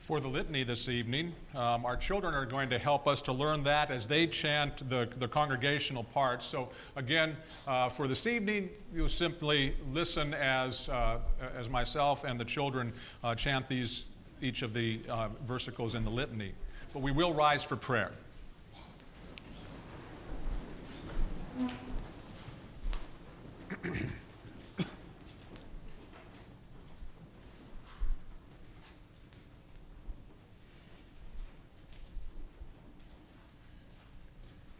for the litany this evening. Um, our children are going to help us to learn that as they chant the, the congregational parts. So, again, uh, for this evening, you'll simply listen as, uh, as myself and the children uh, chant these, each of the uh, versicles in the litany. But we will rise for prayer.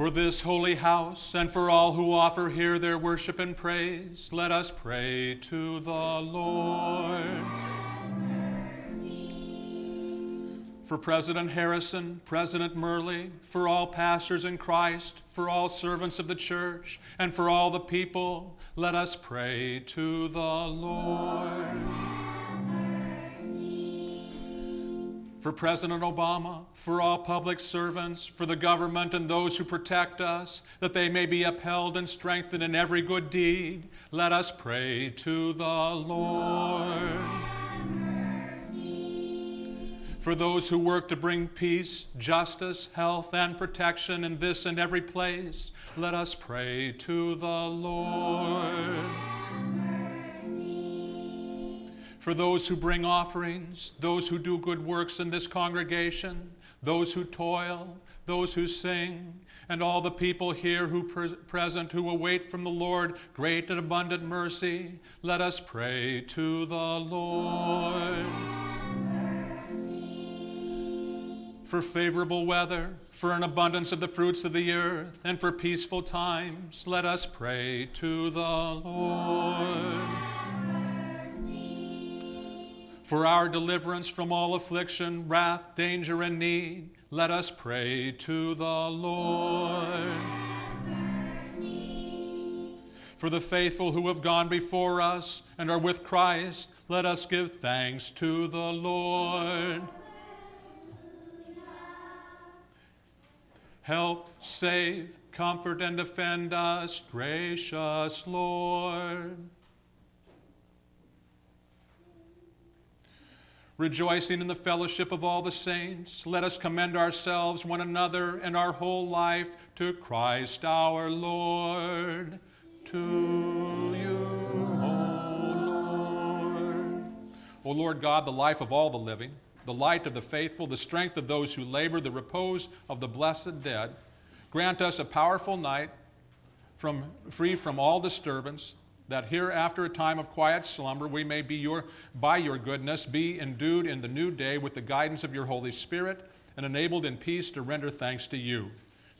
for this holy house and for all who offer here their worship and praise, let us pray to the Lord. For President Harrison, President Mirly, for all pastors in Christ, for all servants of the church, and for all the people, let us pray to the Lord. For President Obama, for all public servants, for the government and those who protect us, that they may be upheld and strengthened in every good deed. Let us pray to the Lord. For those who work to bring peace, justice, health, and protection in this and every place, let us pray to the Lord for those who bring offerings, those who do good works in this congregation, those who toil, those who sing, and all the people here who pre- present who await from the Lord great and abundant mercy, let us pray to the Lord. For favorable weather, for an abundance of the fruits of the earth, and for peaceful times, let us pray to the Lord for our deliverance from all affliction, wrath, danger, and need, let us pray to the Lord. For the faithful who have gone before us and are with Christ, let us give thanks to the Lord. Help, save, comfort, and defend us, gracious Lord. Rejoicing in the fellowship of all the saints, let us commend ourselves, one another, and our whole life to Christ our Lord. To you, O Lord. O Lord God, the life of all the living, the light of the faithful, the strength of those who labor, the repose of the blessed dead, grant us a powerful night from, free from all disturbance that here after a time of quiet slumber we may be your by your goodness be endued in the new day with the guidance of your holy spirit and enabled in peace to render thanks to you.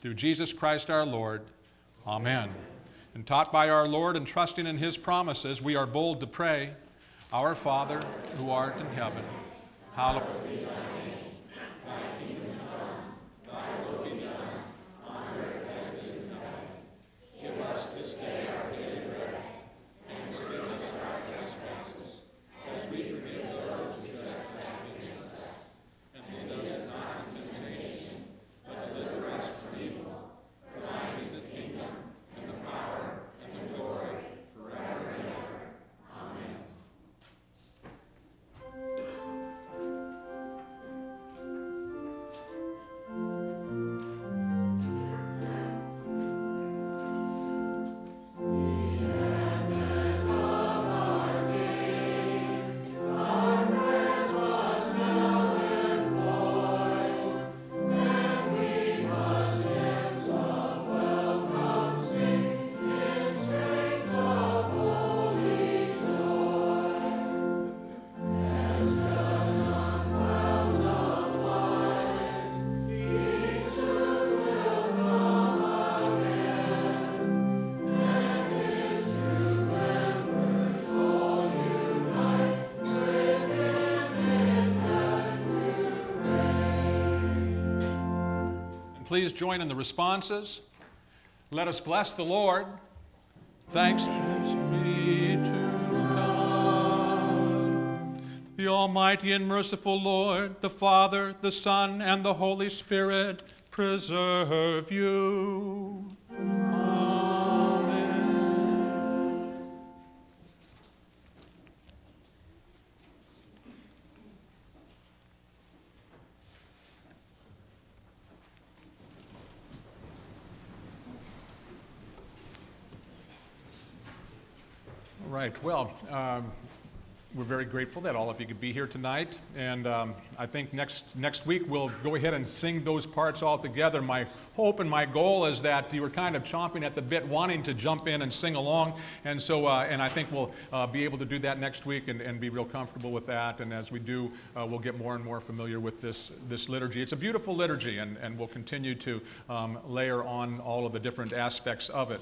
Through jesus christ our lord. Amen. And taught by our lord and trusting in his promises we are bold to pray our father who art in heaven hallowed be thy please join in the responses. Let us bless the Lord. Thanks be to God. The Almighty and merciful Lord, the Father, the Son, and the Holy Spirit preserve you. Right. Well, um, we're very grateful that all of you could be here tonight. And um, I think next, next week we'll go ahead and sing those parts all together. My hope and my goal is that you were kind of chomping at the bit, wanting to jump in and sing along. And so, uh, and I think we'll uh, be able to do that next week and, and, be real comfortable with that. And as we do, uh, we'll get more and more familiar with this, this liturgy. It's a beautiful liturgy, and, and we'll continue to um, layer on all of the different aspects of it.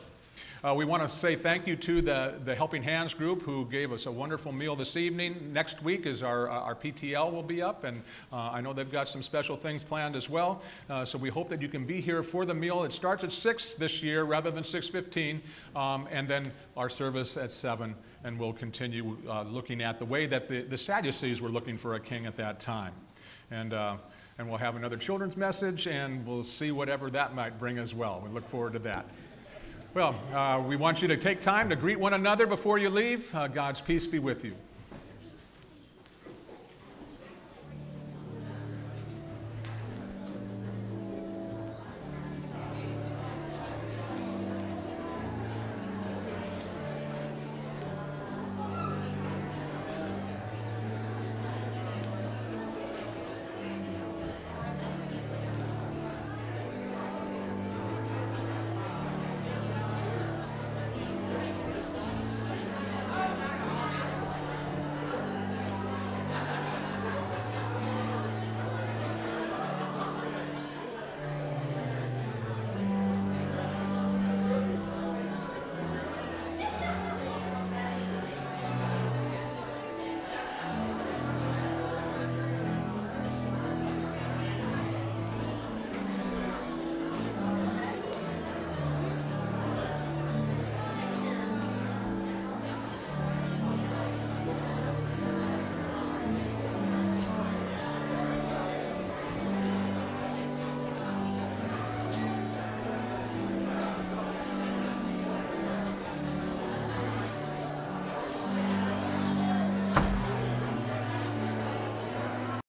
Uh, we want to say thank you to the, the Helping Hands group who gave us a wonderful meal this evening. Next week is our, uh, our PTL will be up, and uh, I know they've got some special things planned as well. Uh, so we hope that you can be here for the meal. It starts at 6 this year rather than 6.15, um, and then our service at 7, and we'll continue uh, looking at the way that the, the Sadducees were looking for a king at that time. And uh, and we'll have another children's message, and we'll see whatever that might bring as well. We look forward to that. Well, uh, we want you to take time to greet one another before you leave. Uh, God's peace be with you.